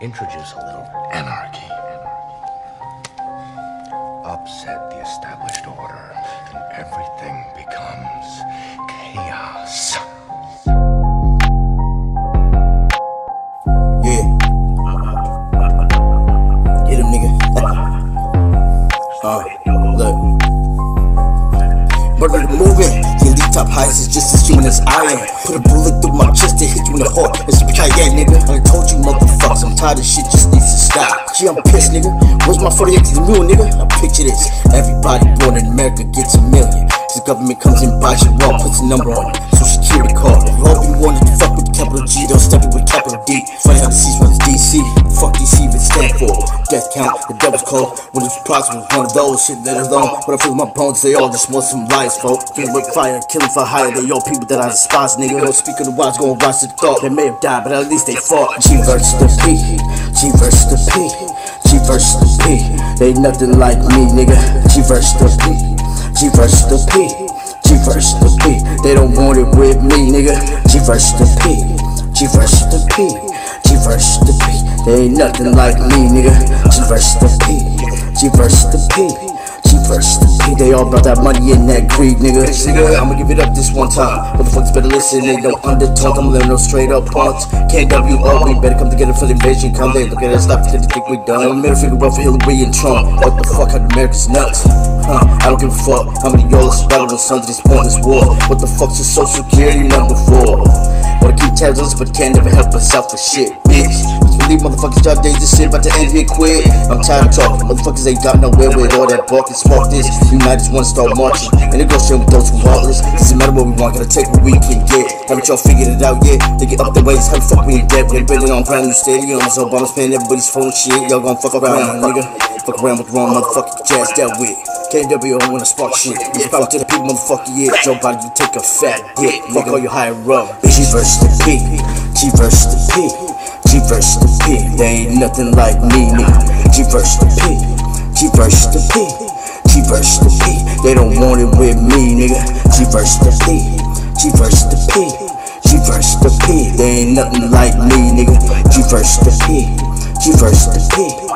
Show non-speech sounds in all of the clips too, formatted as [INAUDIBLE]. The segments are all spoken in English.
introduce a little anarchy. Upset the established order, and everything becomes chaos. Yeah. Get him, nigga. [LAUGHS] look. The moving. Top heights is just as human as I am. Put a bullet through my chest to hit you in the heart. It's yeah, nigga. I told you, motherfuckers, I'm tired of shit, just needs to stop. Gee, I'm pissed, nigga. Where's my 48 to the mule, nigga? Now picture this. Everybody born in America gets a million. The government comes in, buys your wall, puts a number on it. So security card. All you wanted to fuck with capital G, don't step it with The devil's call. When it's possible, one of those shit, let alone. But I feel my bones, they all just want some lies, folks. Feel with fire, killing for hire. They all people that I despise, nigga. Don't speak of the wise, gon' rise to the thought. They may have died, but at least they fought. G versus the P. G versus the P. G versus the P. They ain't nothing like me, nigga. G versus the P. G versus the P. G versus the P. They don't want it with me, nigga. G versus the P. G versus the P. G versus the P. They ain't nothing like me, nigga. G versus the P. G versus the P. G versus the P. They all about that money and that greed, nigga. Nigga, I'ma give it up this one time. Motherfuckers better listen, ain't no undertones. I'ma learn no straight up punts. KWO, we better come together for the invasion. Come there, look at us, stop to think we done. I'm middle finger up for Hillary and Trump. What the fuck, how America's nuts? Huh, I don't give a fuck how many y'all is relevant sons of this pointless war. What the fuck's your social security number for? Wanna keep tabs on us, but can't never help myself for shit, bitch. Believe motherfuckers job days, this shit about to end here quick. I'm tired of talking, motherfuckers ain't got nowhere with all that barking. Smoke this, United wanna start marching. And it goes shit with those who heartless. Doesn't matter what we want, gotta take what we can get. Haven't y'all figured it out yet? They get up their ways, how the fuck we in debt? We're building on brand new stadiums. Obama's paying everybody's phone shit. Y'all gon' fuck around, nigga. Fuck around with the wrong motherfucker jazz that way. KW don't wanna spark shit. It's power to the people, motherfucker, yeah. Joe Biden, you take a fat dick. Fuck all your higher up. G versus the P. G versus the P. G versus the P. They ain't nothing like me, nigga. G versus the P. G versus the P. G versus the P. They don't want it with me, nigga. G versus the P. G versus the P. G versus the P. They ain't nothing like me, nigga. G versus the P. G versus the P.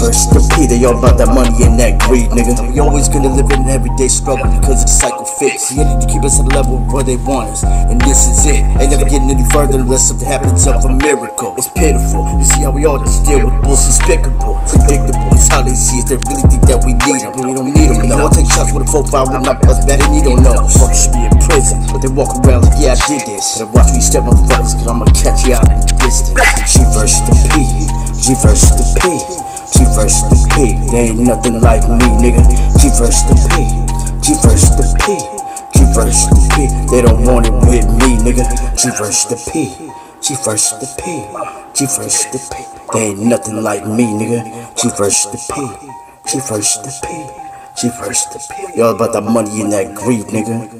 Versus the P. They all about that money and that greed, nigga. We always gonna live in an everyday struggle because of the cycle fix. You need to keep us at the level where they want us, and this is it. Ain't never getting any further unless something happens of a miracle. It's pitiful. You see how we all just deal with bullshit, despicable, predictable. It's how they see us. They really think that we need them, we don't need them. No, I'll take shots with a profile with not us better. You don't know. Fuck should be in prison, but they walk around like yeah I did this. Better watch me step motherfuckers, cause I'ma catch you out in the distance. G versus the P. G versus the P. G versus the P. They ain't nothing like me, nigga. G versus the P. G versus the P. G versus the P. They don't want it with me, nigga. G versus the P. G versus the P. G versus the P. They ain't nothing like me, nigga. G versus the P. G versus the P. G versus the P. Y'all about that money and that greed, nigga.